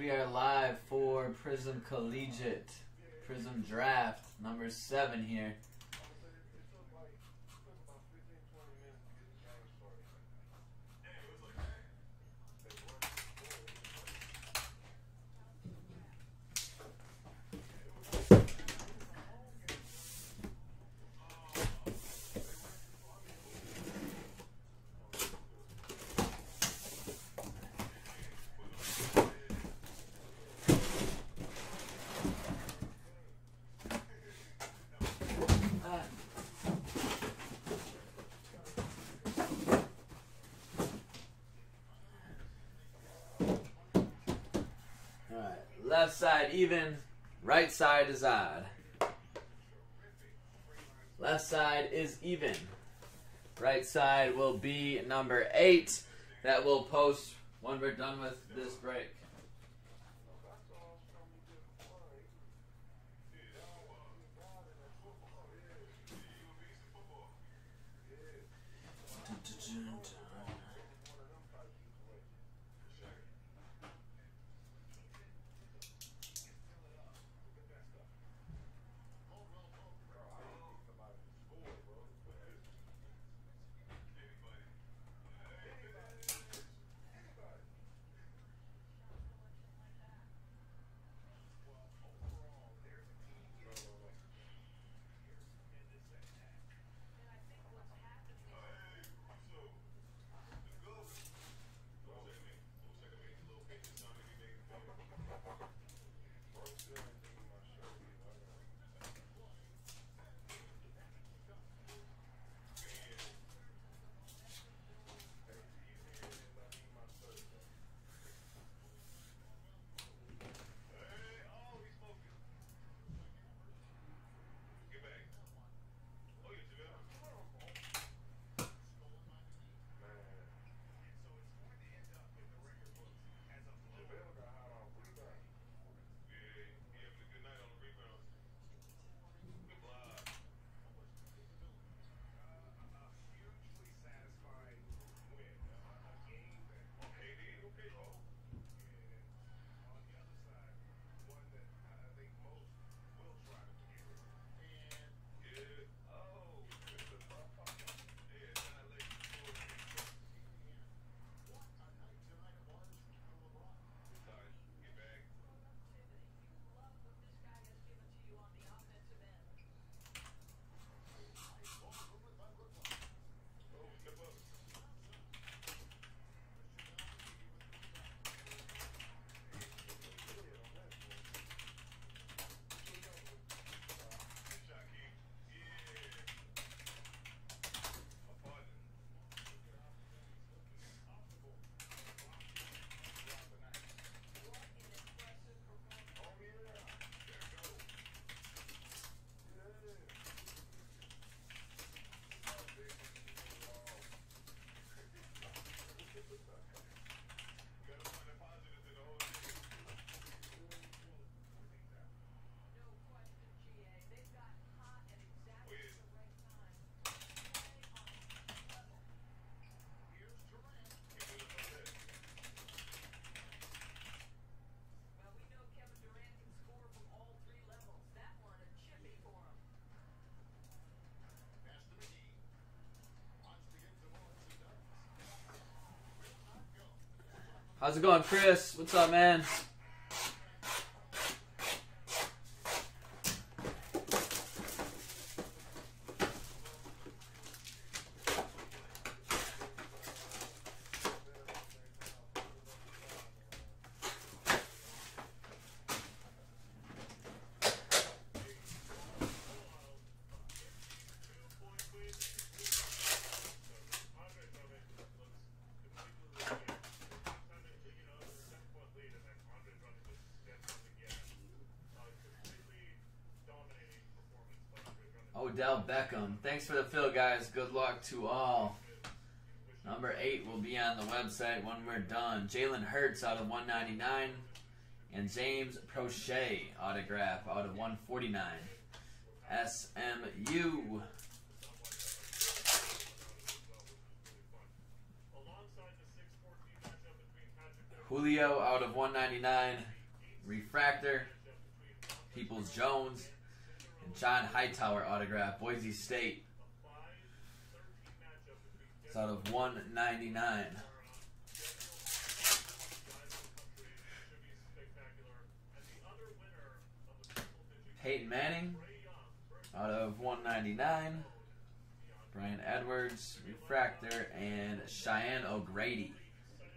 we are live for Prizm Collegiate, Prizm Draft, number seven here. Left side even, right side is odd. Left side is even. Right side will be number eight that we'll post when we're done with this break. How's it going, Chris? What's up, man? Odell Beckham. Thanks for the fill, guys. Good luck to all. Number eight will be on the website when we're done. Jalen Hurts out of 199. And James Proche autograph out of 149. SMU. Julio out of 199. Refractor. Peoples Jones. John Hightower autograph. Boise State. It's out of 199. Peyton Manning out of 199. Bryan Edwards, Refractor, and Cheyenne O'Grady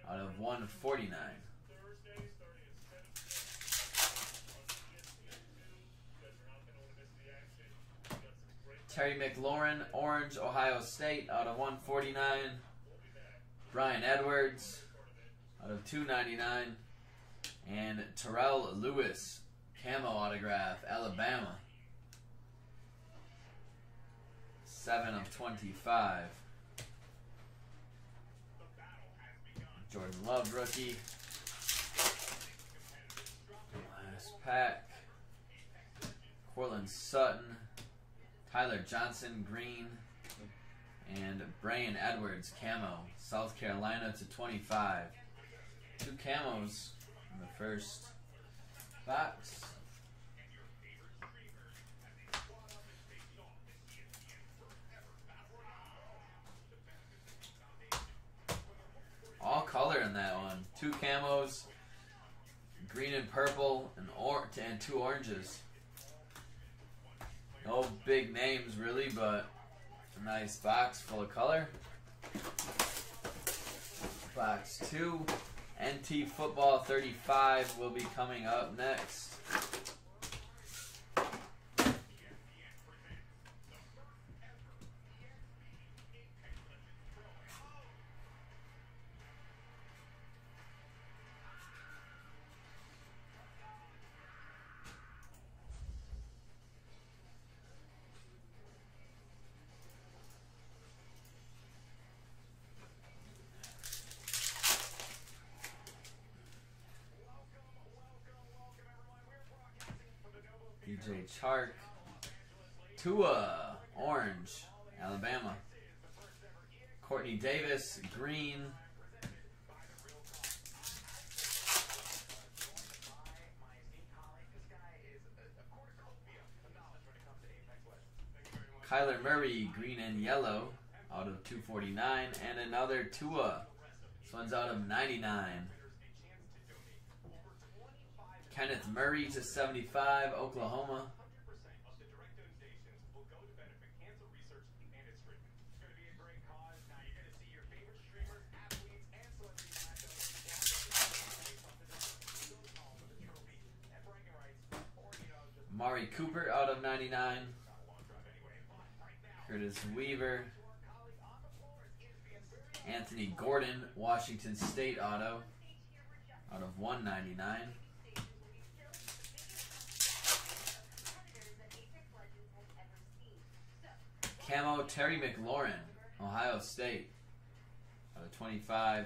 out of 149. Terry McLaurin, Orange, Ohio State out of 149. Bryan Edwards out of 299. And Terrell Lewis, camo autograph, Alabama. 7 of 25. Jordan Love rookie. Last pack. Courtland Sutton. Tyler Johnson green. And Bryan Edwards camo. South Carolina to 25. Two camos in the first box. All color in that one. Two camos, green and purple, and or and two oranges. Big names really, but a nice box full of color. Box two, NT Football 35 will be coming up next. Chark. Tua, orange, Alabama. Courtney Davis, green. Kyler Murray, green and yellow, out of 249. And another Tua. This one's out of 99. Kenneth Murray to 75, Oklahoma. Amari Cooper out of 99. Curtis Weaver. Anthony Gordon, Washington State auto out of 199. Camo Terry McLaurin, Ohio State. Out of 25.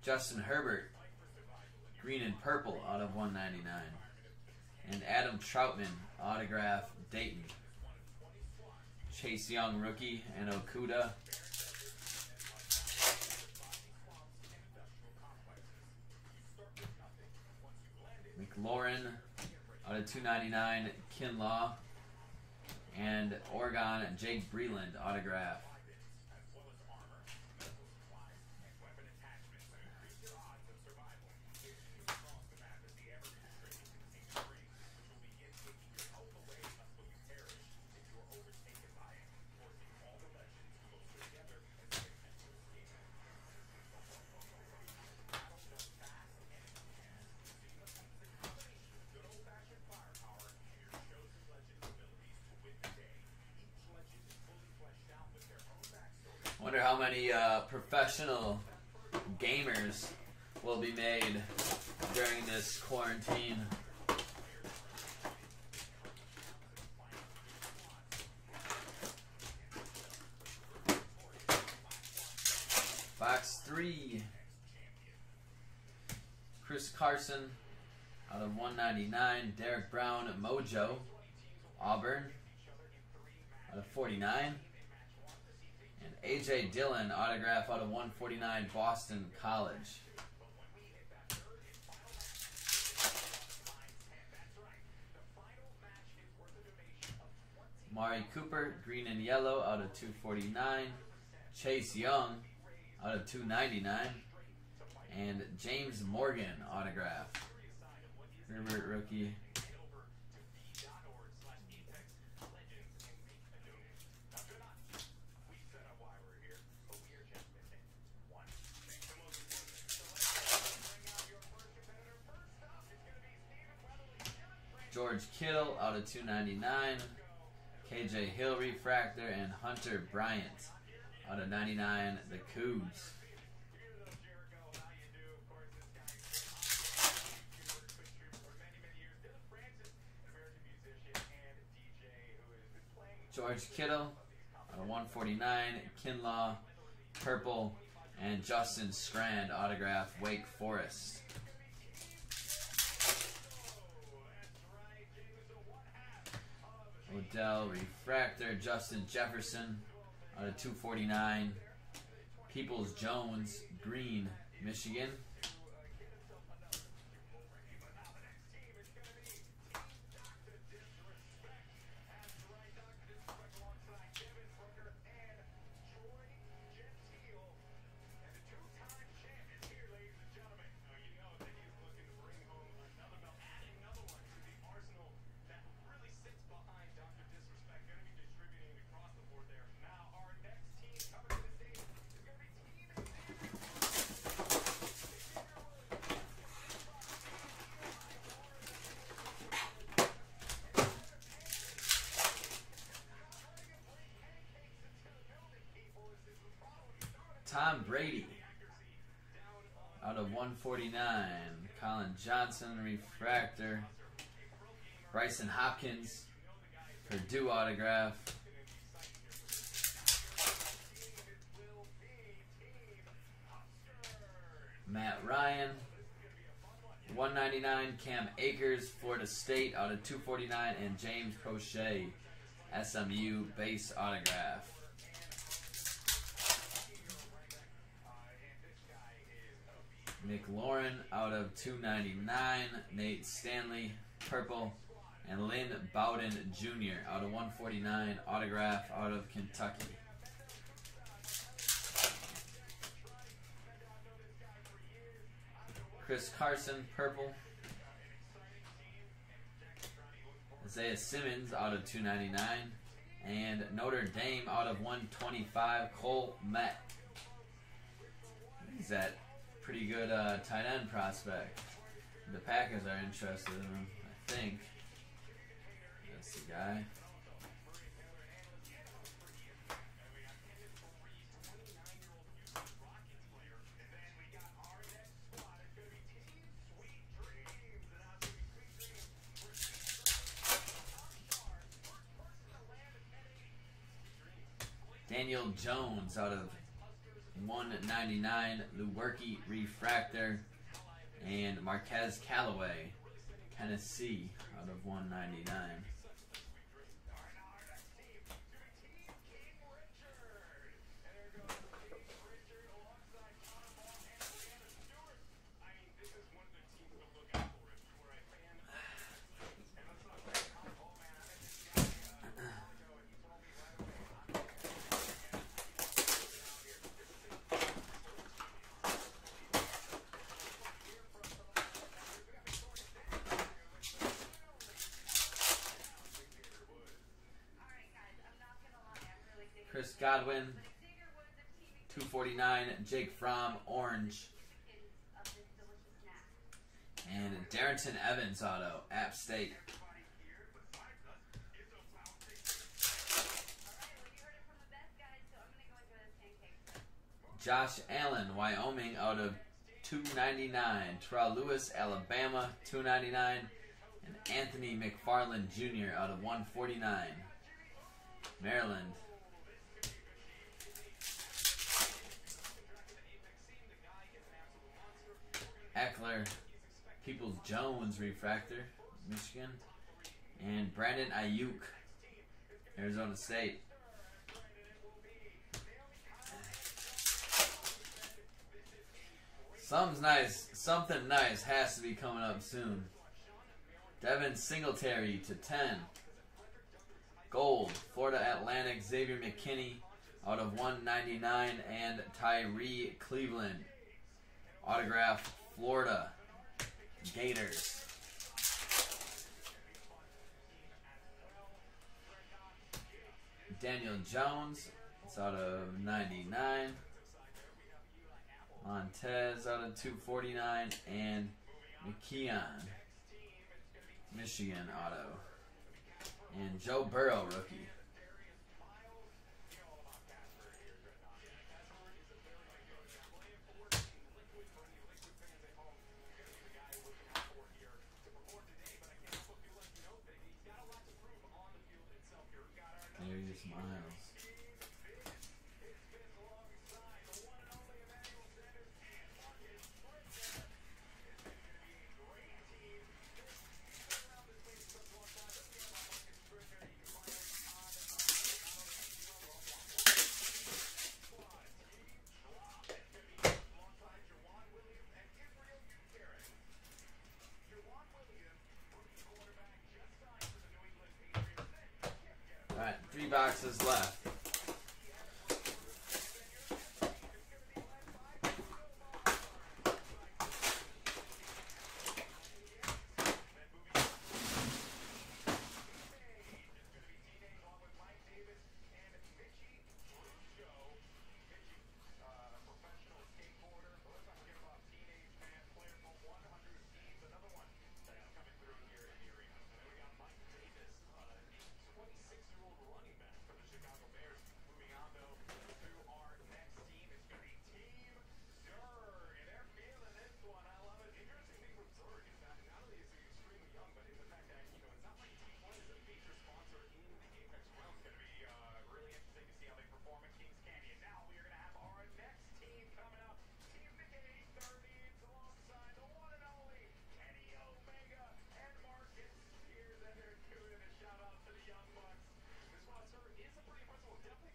Justin Herbert, green and purple out of 199. And Adam Trautman, autograph Dayton. Chase Young, rookie, and Okudah. McLaurin, out of 299. Kinlaw and Oregon Jake Breeland autograph. Many uh, professional gamers will be made during this quarantine. Box three. Chris Carson out of 199. Derrick Brown Mojo. Auburn out of 49. A.J. Dillon autograph out of 149 Boston College. Amari Cooper, green and yellow out of 249. Chase Young out of 299. And James Morgan autograph. Herbert rookie. George Kittle out of 299. KJ Hill refractor and Hunter Bryant out of 99. The Cougs. George Kittle out of 149. Kinlaw, purple, and Justin Strnad autograph Wake Forest. Odell Refractor, Justin Jefferson out of 249. Peoples Jones, Green, Michigan. Tom Brady out of 149. Collin Johnson, refractor. Brycen Hopkins, Purdue autograph. Matt Ryan, 199. Cam Akers, Florida State out of 249. And James Proche, SMU base autograph. McLaurin out of 299. Nate Stanley, purple. And Lynn Bowden Jr. out of 149. Autograph out of Kentucky. Chris Carson, purple. Isaiah Simmons out of 299. And Notre Dame out of 125. Cole Kmet. He's at pretty good uh, tight end prospect. The Packers are interested in him, I think. That's the guy. Daniel Jones out of 199 Lewerke Refractor and Marquez Callaway Tennessee out of 199. Chris 249. Jake Fromm, orange. And Darrynton Evans auto, App State. Josh Allen, Wyoming, out of 299. Terrell Lewis, Alabama, 299. And Anthony McFarland Jr. out of 149. Maryland. Ekeler, Peoples Jones refractor, Michigan, and Brandon Aiyuk, Arizona State. Something's nice. Something nice has to be coming up soon. Devin Singletary to 10. Gold, Florida Atlantic, Xavier McKinney out of 199, and Tyrie Cleveland. Autograph, Florida Gators. Daniel Jones, it's out of 99. Montez out of 249, and McKeon, Michigan auto. And Joe Burrow, rookie. Miles. All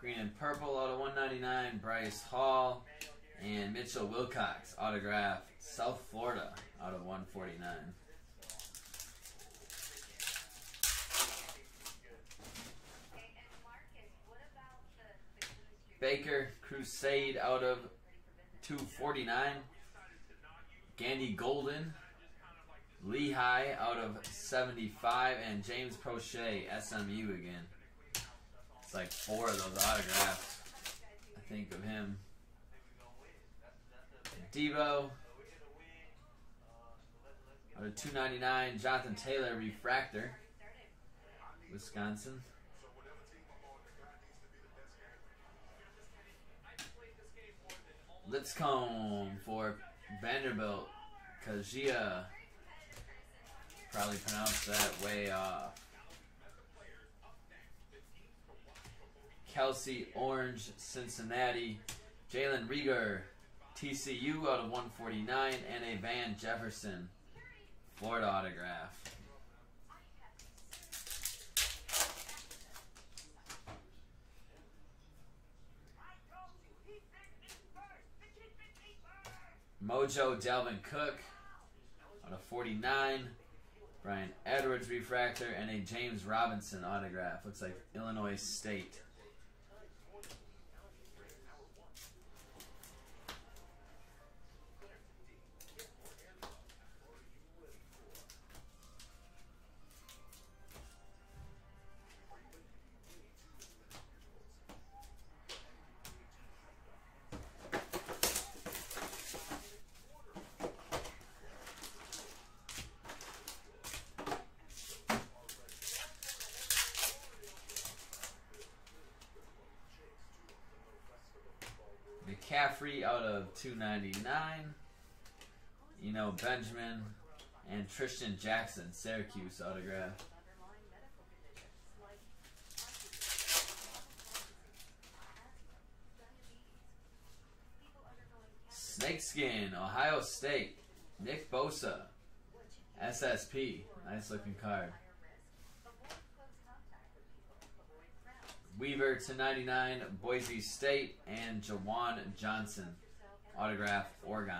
green and purple out of 199. Bryce Hall and Mitchell Wilcox autograph. South Florida out of 149. Baker Crusade out of 249. Gandy Golden. Lehigh out of 75. And James Proche, SMU again. It's like four of those autographs. I think of him. Deebo. Out of 299. Jonathan Taylor, Refractor. Wisconsin. Lipscomb for Vanderbilt. Kajia. Probably pronounced that way off. Kelce Orange, Cincinnati. Jalen Reagor, TCU out of 149. And a Van Jefferson, Florida autograph. Mojo Dalvin Cook out of 49. Bryan Edwards refractor and a James Robinson autograph. Looks like Illinois State. 299. You know, Benjamin and Trishton Jackson, Syracuse autograph. Snakeskin, Ohio State, Nick Bosa, SSP, nice looking card. Weaver to 99, Boise State, and Juwan Johnson. Autograph, Oregon.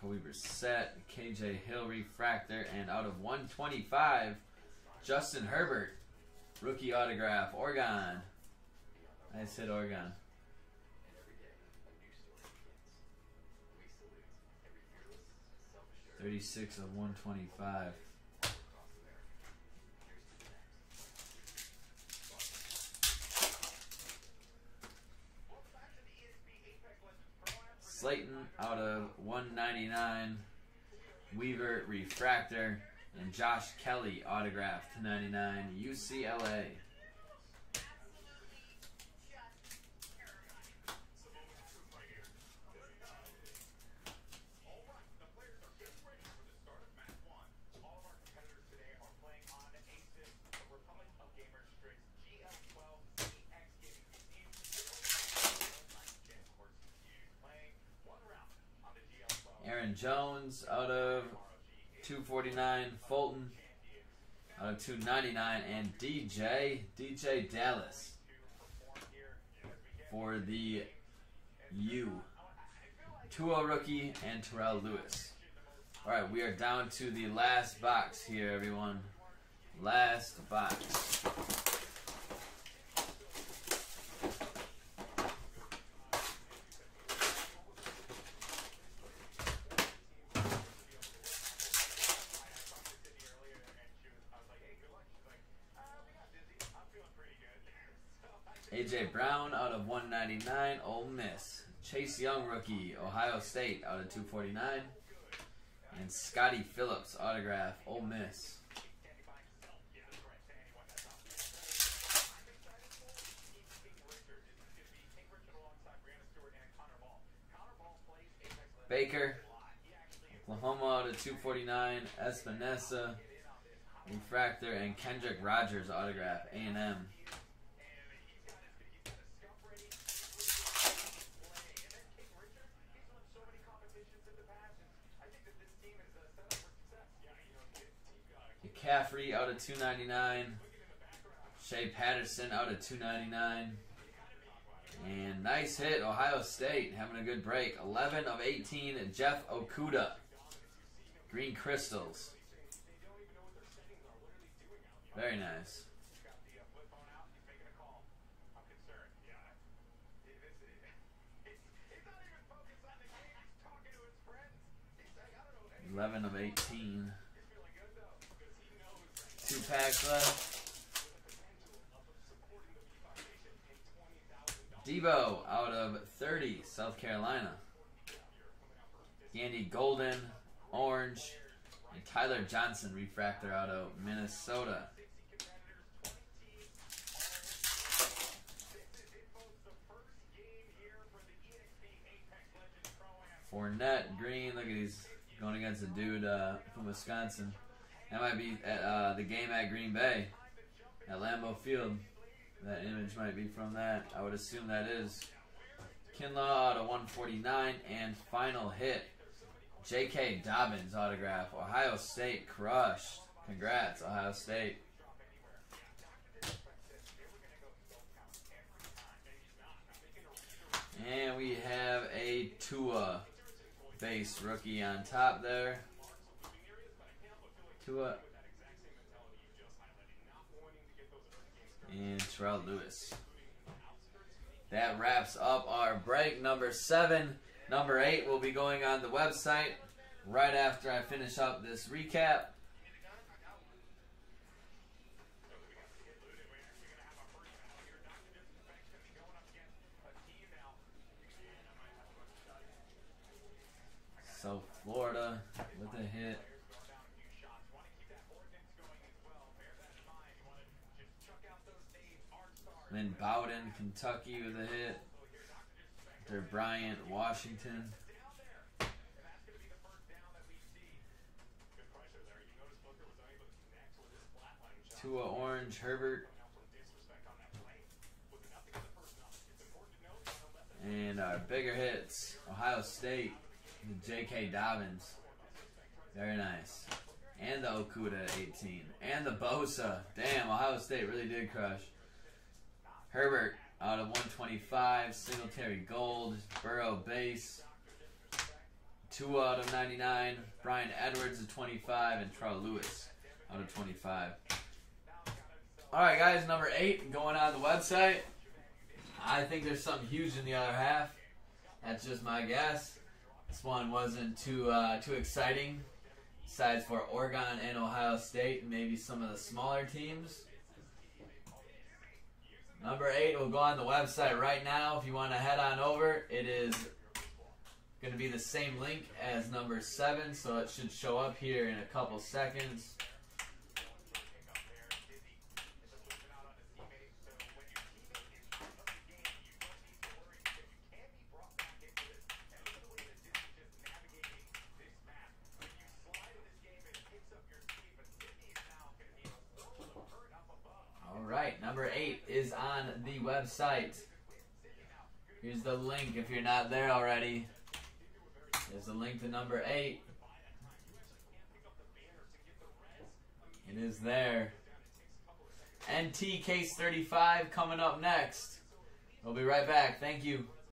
Jacoby Brissett, KJ Hill refractor, and out of 125, Justin Herbert, rookie autograph, Oregon. I said Oregon. Thirty-six of one twenty-five. Slayton out of 199. Weaver refractor and Josh Kelley autograph to 99 UCLA. Aaron Jones out of 249. Fulton out of 299. And DJ, DJ Dallas for the U. Tua rookie and Terrell Lewis. All right, we are down to the last box here, everyone. Last box. 99, Ole Miss. Chase Young, rookie, Ohio State, out of 249. And Scotty Phillips, autograph, Ole Miss. Baker, Oklahoma out of 249, Espinosa, Refractor, and Kendrick Rogers autograph, A&M. McCaffrey out of 299. Shea Patterson out of 299. And nice hit, Ohio State having a good break. 11 of 18, Jeff Okudah. Green Crystals. Very nice. Eleven of eighteen. Two packs left. Deebo out of 30, South Carolina. Gandy Golden, Orange, and Tyler Johnson, refractor out of Minnesota. Fournette, Green, look at he's going against a dude uh, from Wisconsin. That might be at uh, the game at Green Bay, at Lambeau Field. That image might be from that. I would assume that is. Kinlaw of 149 and final hit. J.K. Dobbins autograph. Ohio State crushed. Congrats, Ohio State. And we have a Tua base rookie on top there. Tua. And Terrell Lewis. That wraps up our break. Number seven. Number eight will be going on the website right after I finish up this recap. So Florida with a hit. Then Bowden, Kentucky with a hit. Their Bryant, Washington. Tua Orange, Herbert. And our bigger hits, Ohio State, J.K. Dobbins. Very nice. And the Okudah 18. And the Bosa. Damn, Ohio State really did crush. Herbert out of 125. Singletary Gold. Burrow base. Two out of 99. Bryan Edwards at 25. And Charles Lewis out of 25. Alright, guys, number 8 going on the website. I think there's something huge in the other half. That's just my guess. This one wasn't too uh, too exciting. Besides for Oregon and Ohio State, and maybe some of the smaller teams. Number eight will go on the website right now. If you want to head on over, it is going to be the same link as number seven, so it should show up here in a couple seconds. right, number eight is on website. Here's the link if you're not there already. There's the link to number eight. It is there. NT Case 35 coming up next. We'll be right back. Thank you.